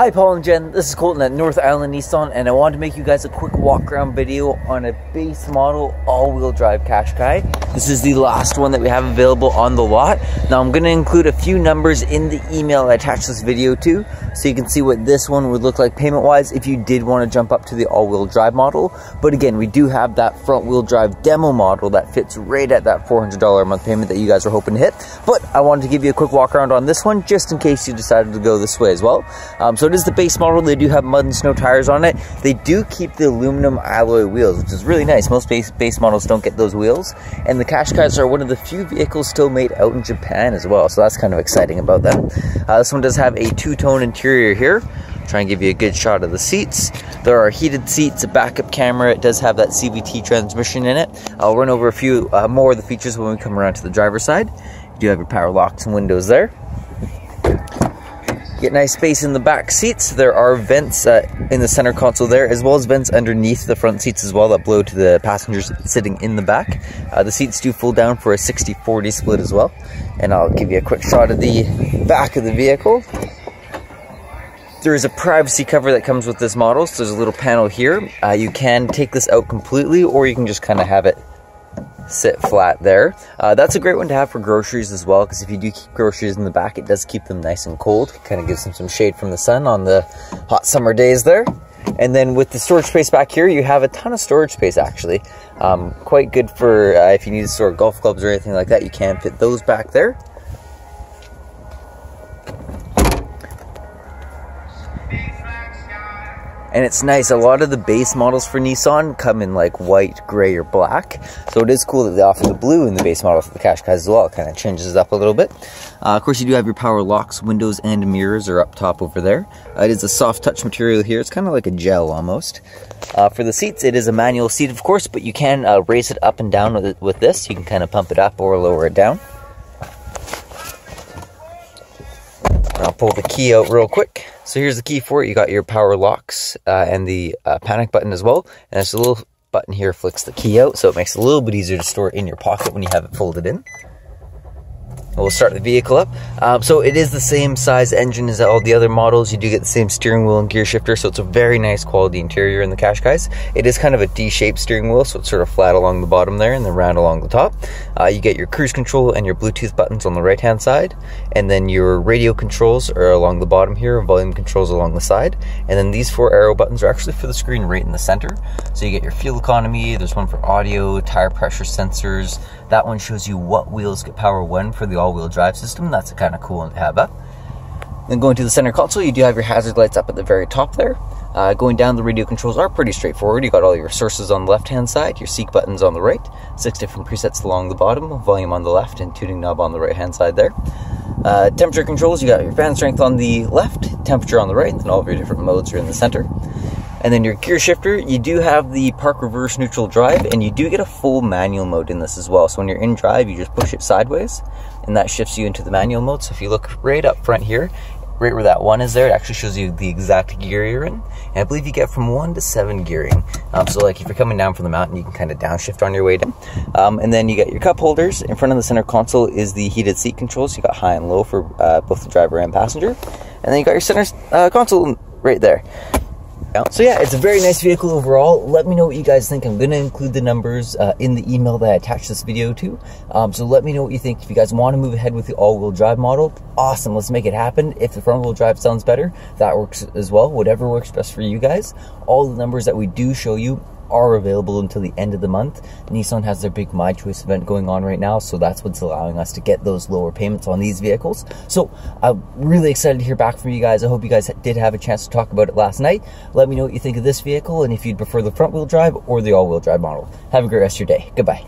Hi Paul and Jen, this is Colton at North Island Nissan and I wanted to make you guys a quick walk around video on a base model all-wheel drive Qashqai. This is the last one that we have available on the lot. Now I'm going to include a few numbers in the email I attached this video to so you can see what this one would look like payment wise if you did want to jump up to the all-wheel drive model. But again, we do have that front wheel drive demo model that fits right at that $400 a month payment that you guys were hoping to hit. But I wanted to give you a quick walk around on this one just in case you decided to go this way as well. Um, so it is the base model. They do have mud and snow tires on it. They do keep the aluminum alloy wheels, which is really nice. Most base, base models don't get those wheels. And the Qashqais are one of the few vehicles still made out in Japan as well. So that's kind of exciting about them. Uh, this one does have a two-tone interior here. Try and give you a good shot of the seats. There are heated seats, a backup camera. It does have that CVT transmission in it. I'll run over a few uh, more of the features when we come around to the driver's side. You do have your power locks and windows there. Get nice space in the back seats. There are vents uh, in the center console there, as well as vents underneath the front seats as well that blow to the passengers sitting in the back. Uh, the seats do fold down for a 60-40 split as well. And I'll give you a quick shot of the back of the vehicle. There is a privacy cover that comes with this model, so there's a little panel here. Uh, you can take this out completely, or you can just kind of have it sit flat there. Uh, that's a great one to have for groceries as well, because if you do keep groceries in the back, it does keep them nice and cold. Kind of gives them some shade from the sun on the hot summer days there. And then with the storage space back here, you have a ton of storage space actually. Um, quite good for uh, if you need to store golf clubs or anything like that, you can fit those back there. And it's nice. A lot of the base models for Nissan come in like white, gray, or black. So it is cool that they offer the blue in the base model for the Qashqai as well. It kind of changes it up a little bit. Uh, of course, you do have your power locks, windows, and mirrors are up top over there. Uh, it is a soft touch material here. It's kind of like a gel almost. Uh, for the seats, it is a manual seat, of course, but you can uh, raise it up and down with, it, with this. You can kind of pump it up or lower it down. I'll pull the key out real quick. So here's the key for it. You got your power locks uh, and the uh, panic button as well. And this little button here flicks the key out, so it makes it a little bit easier to store it in your pocket when you have it folded in. We'll start the vehicle up. Um, so it is the same size engine as all the other models. You do get the same steering wheel and gear shifter, so it's a very nice quality interior in the Qashqais. It is kind of a D-shaped steering wheel, so it's sort of flat along the bottom there and then round along the top. Uh, you get your cruise control and your Bluetooth buttons on the right-hand side, and then your radio controls are along the bottom here, and volume controls along the side, and then these four arrow buttons are actually for the screen right in the center. So you get your fuel economy, there's one for audio, tire pressure sensors. That one shows you what wheels get power when for the all-wheel drive system. That's a kind of cool to have up. Then going to the center console, you do have your hazard lights up at the very top there. Uh, going down, the radio controls are pretty straightforward. You got all your sources on the left-hand side, your seek buttons on the right, six different presets along the bottom, volume on the left, and tuning knob on the right-hand side there. Uh, temperature controls, you got your fan strength on the left, temperature on the right, and all of your different modes are in the center. And then your gear shifter, you do have the park reverse neutral drive, and you do get a full manual mode in this as well. So when you're in drive, you just push it sideways, and that shifts you into the manual mode. So if you look right up front here, right where that one is there, it actually shows you the exact gear you're in. And I believe you get from one to seven gearing. Um, so like if you're coming down from the mountain, you can kind of downshift on your way down. Um, and then you get your cup holders. In front of the center console is the heated seat controls. You got high and low for uh, both the driver and passenger. And then you got your center uh, console right there. So yeah, it's a very nice vehicle overall. Let me know what you guys think. I'm going to include the numbers uh, in the email that I attached this video to. Um, so let me know what you think. If you guys want to move ahead with the all-wheel drive model, awesome. Let's make it happen. If the front-wheel drive sounds better, that works as well. Whatever works best for you guys. All the numbers that we do show you are available until the end of the month. Nissan has their big My Choice event going on right now, so that's what's allowing us to get those lower payments on these vehicles. So I'm really excited to hear back from you guys. I hope you guys did have a chance to talk about it last night. Let me know what you think of this vehicle and if you'd prefer the front wheel drive or the all wheel drive model. Have a great rest of your day. Goodbye.